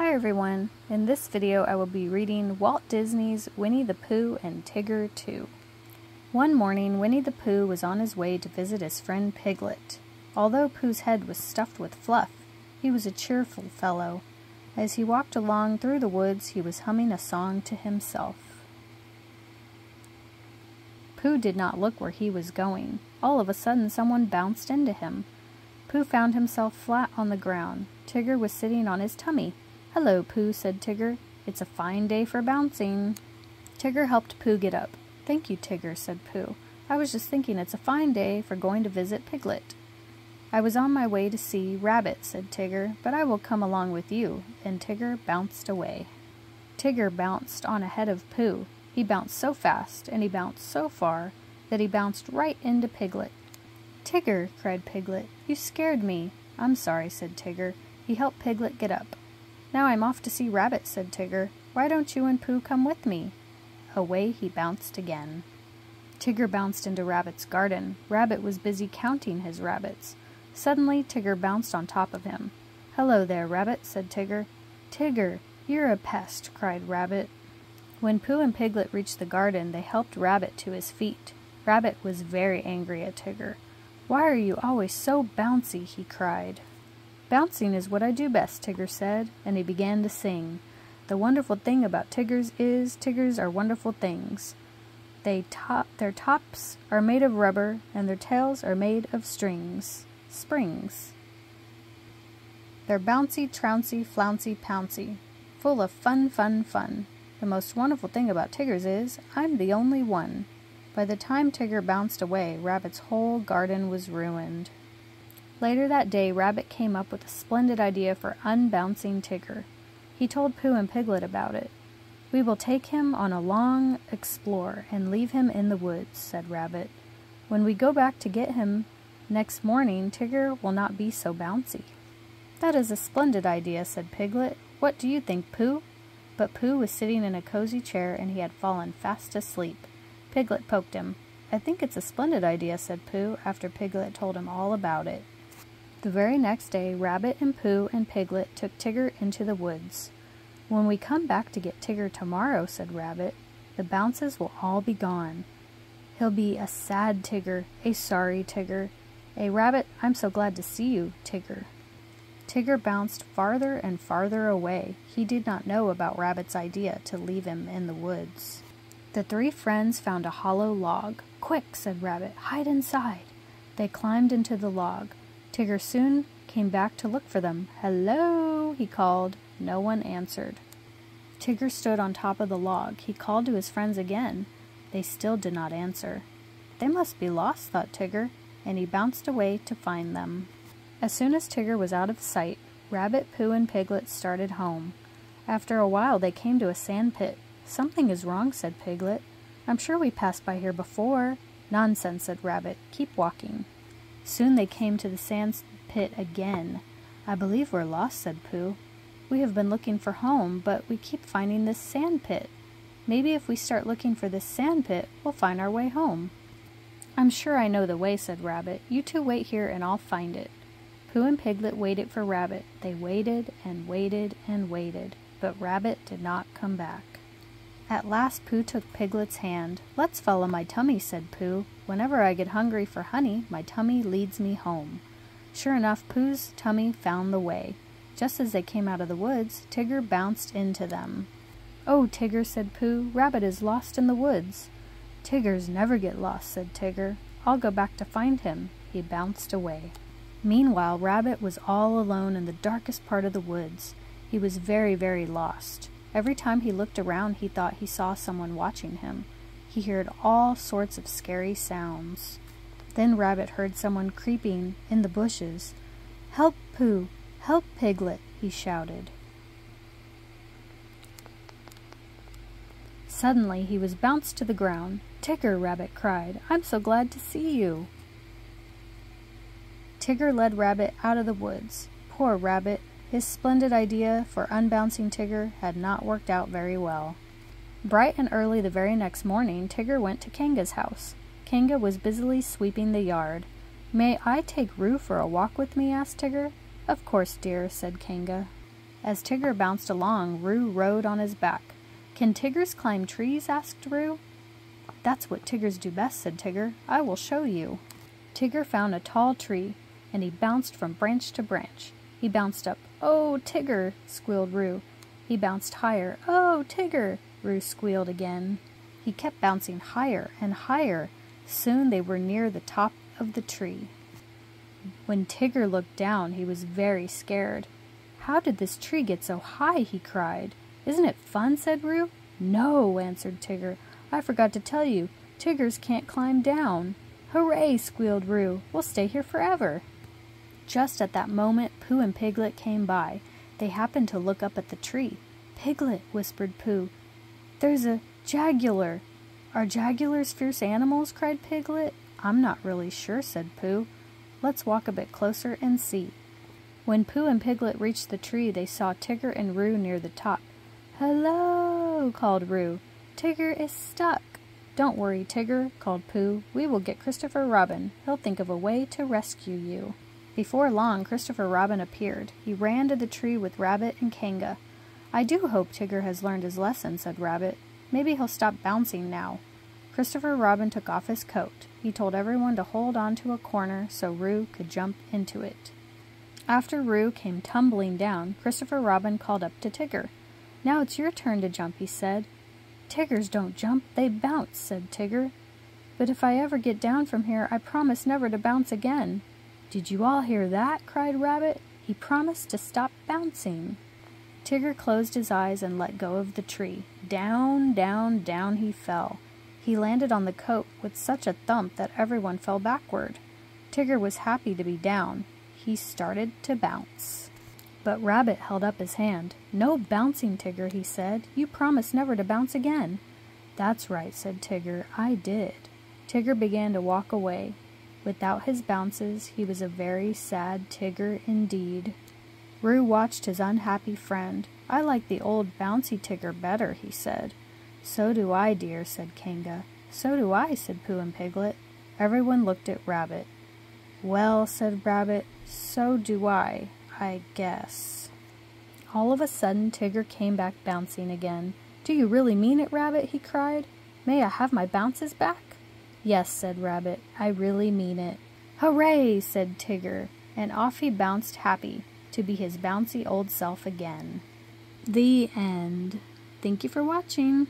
Hi everyone, in this video I will be reading Walt Disney's Winnie the Pooh and Tigger too. One morning Winnie the Pooh was on his way to visit his friend Piglet. Although Pooh's head was stuffed with fluff, he was a cheerful fellow. As he walked along through the woods he was humming a song to himself. Pooh did not look where he was going. All of a sudden someone bounced into him. Pooh found himself flat on the ground. Tigger was sitting on his tummy. Hello, Pooh, said Tigger. It's a fine day for bouncing. Tigger helped Pooh get up. Thank you, Tigger, said Pooh. I was just thinking it's a fine day for going to visit Piglet. I was on my way to see Rabbit, said Tigger, but I will come along with you, and Tigger bounced away. Tigger bounced on ahead of Pooh. He bounced so fast, and he bounced so far, that he bounced right into Piglet. Tigger, cried Piglet, you scared me. I'm sorry, said Tigger. He helped Piglet get up. Now I'm off to see Rabbit, said Tigger. Why don't you and Pooh come with me? Away he bounced again. Tigger bounced into Rabbit's garden. Rabbit was busy counting his rabbits. Suddenly, Tigger bounced on top of him. Hello there, Rabbit, said Tigger. Tigger, you're a pest, cried Rabbit. When Pooh and Piglet reached the garden, they helped Rabbit to his feet. Rabbit was very angry at Tigger. Why are you always so bouncy? he cried. Bouncing is what I do best, Tigger said, and he began to sing. The wonderful thing about Tiggers is Tiggers are wonderful things. They top their tops are made of rubber and their tails are made of strings. Springs. They're bouncy, trouncy, flouncy, pouncy, full of fun, fun, fun. The most wonderful thing about Tiggers is I'm the only one. By the time Tigger bounced away, Rabbit's whole garden was ruined. Later that day, Rabbit came up with a splendid idea for unbouncing Tigger. He told Pooh and Piglet about it. We will take him on a long explore and leave him in the woods, said Rabbit. When we go back to get him next morning, Tigger will not be so bouncy. That is a splendid idea, said Piglet. What do you think, Pooh? But Pooh was sitting in a cozy chair and he had fallen fast asleep. Piglet poked him. I think it's a splendid idea, said Pooh, after Piglet told him all about it. The very next day, Rabbit and Pooh and Piglet took Tigger into the woods. When we come back to get Tigger tomorrow, said Rabbit, the bounces will all be gone. He'll be a sad Tigger, a sorry Tigger, a rabbit, I'm so glad to see you, Tigger. Tigger bounced farther and farther away. He did not know about Rabbit's idea to leave him in the woods. The three friends found a hollow log. Quick, said Rabbit, hide inside. They climbed into the log. Tigger soon came back to look for them. Hello, he called. No one answered. Tigger stood on top of the log. He called to his friends again. They still did not answer. They must be lost, thought Tigger, and he bounced away to find them. As soon as Tigger was out of sight, Rabbit, Pooh, and Piglet started home. After a while, they came to a sand pit. Something is wrong, said Piglet. I'm sure we passed by here before. Nonsense, said Rabbit. Keep walking. Soon they came to the sand pit again. I believe we're lost, said Pooh. We have been looking for home, but we keep finding this sand pit. Maybe if we start looking for this sand pit, we'll find our way home. I'm sure I know the way, said Rabbit. You two wait here and I'll find it. Pooh and Piglet waited for Rabbit. They waited and waited and waited, but Rabbit did not come back. At last Pooh took Piglet's hand. Let's follow my tummy, said Pooh. Whenever I get hungry for honey, my tummy leads me home. Sure enough, Pooh's tummy found the way. Just as they came out of the woods, Tigger bounced into them. Oh, Tigger, said Pooh, Rabbit is lost in the woods. Tiggers never get lost, said Tigger. I'll go back to find him. He bounced away. Meanwhile, Rabbit was all alone in the darkest part of the woods. He was very, very lost. Every time he looked around, he thought he saw someone watching him. He heard all sorts of scary sounds. Then Rabbit heard someone creeping in the bushes. Help, Pooh! Help, Piglet! he shouted. Suddenly he was bounced to the ground. Tigger, Rabbit cried, I'm so glad to see you. Tigger led Rabbit out of the woods. Poor Rabbit, his splendid idea for unbouncing Tigger had not worked out very well. Bright and early the very next morning, Tigger went to Kanga's house. Kanga was busily sweeping the yard. May I take Roo for a walk with me? asked Tigger. Of course, dear, said Kanga. As Tigger bounced along, Roo rode on his back. Can Tiggers climb trees? asked Roo. That's what Tiggers do best, said Tigger. I will show you. Tigger found a tall tree, and he bounced from branch to branch. He bounced up. Oh, Tigger, squealed Roo. He bounced higher. Oh, Tigger, Roo squealed again. He kept bouncing higher and higher. Soon they were near the top of the tree. When Tigger looked down, he was very scared. How did this tree get so high? he cried. Isn't it fun? said Roo. No, answered Tigger. I forgot to tell you, Tiggers can't climb down. Hooray, squealed Roo. We'll stay here forever. Just at that moment, Pooh and Piglet came by. They happened to look up at the tree. Piglet, whispered Pooh. There's a jaguar. Are jaguars fierce animals? cried Piglet. I'm not really sure, said Pooh. Let's walk a bit closer and see. When Pooh and Piglet reached the tree, they saw Tigger and Roo near the top. Hello, called Roo. Tigger is stuck. Don't worry, Tigger, called Pooh. We will get Christopher Robin. He'll think of a way to rescue you. Before long, Christopher Robin appeared. He ran to the tree with Rabbit and Kanga. I do hope Tigger has learned his lesson, said Rabbit. Maybe he'll stop bouncing now. Christopher Robin took off his coat. He told everyone to hold on to a corner so Roo could jump into it. After Roo came tumbling down, Christopher Robin called up to Tigger. Now it's your turn to jump, he said. Tiggers don't jump, they bounce, said Tigger. But if I ever get down from here, I promise never to bounce again. Did you all hear that? cried Rabbit. He promised to stop bouncing. Tigger closed his eyes and let go of the tree. Down, down, down he fell. He landed on the coat with such a thump that everyone fell backward. Tigger was happy to be down. He started to bounce. But Rabbit held up his hand. No bouncing, Tigger, he said. You promised never to bounce again. That's right, said Tigger. I did. Tigger began to walk away. Without his bounces, he was a very sad Tigger indeed. Roo watched his unhappy friend. I like the old bouncy Tigger better, he said. So do I, dear, said Kanga. So do I, said Pooh and Piglet. Everyone looked at Rabbit. Well, said Rabbit, so do I. I guess. All of a sudden, Tigger came back bouncing again. Do you really mean it, Rabbit? he cried. May I have my bounces back? Yes, said Rabbit, I really mean it. Hooray, said Tigger, and off he bounced happy to be his bouncy old self again. The end. Thank you for watching.